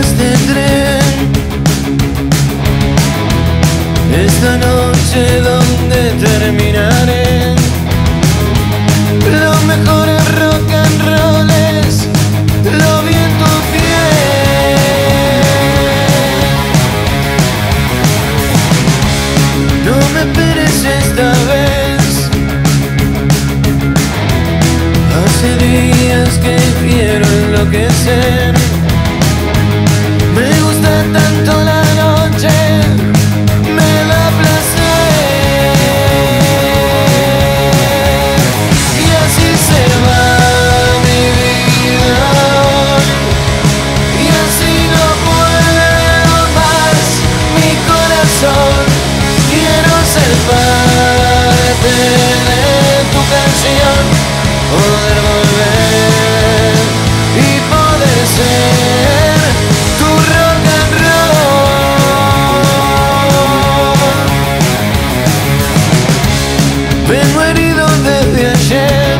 vías tren. Esta noche donde terminaré. Lo mejor rock and roll es lo bien tu. No me esperes esta vez. Hace días que quiero enloquecer. Poder volver y poder ser tu rock and roll. Vengo herido desde ayer.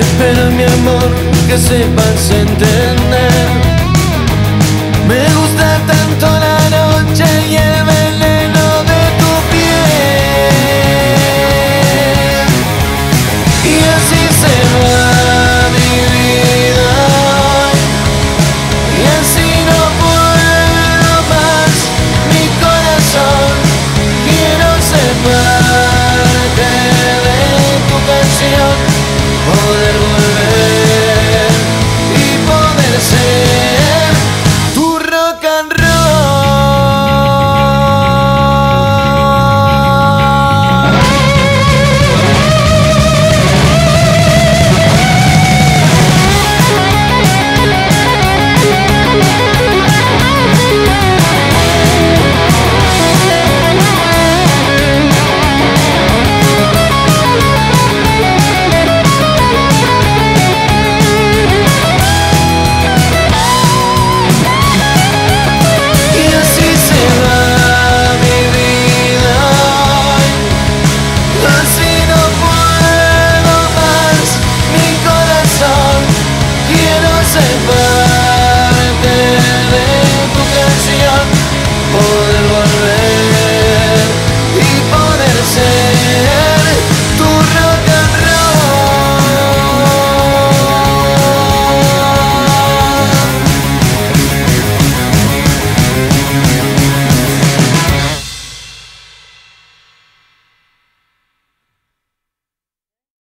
Espero mi amor que sepas entender. Poder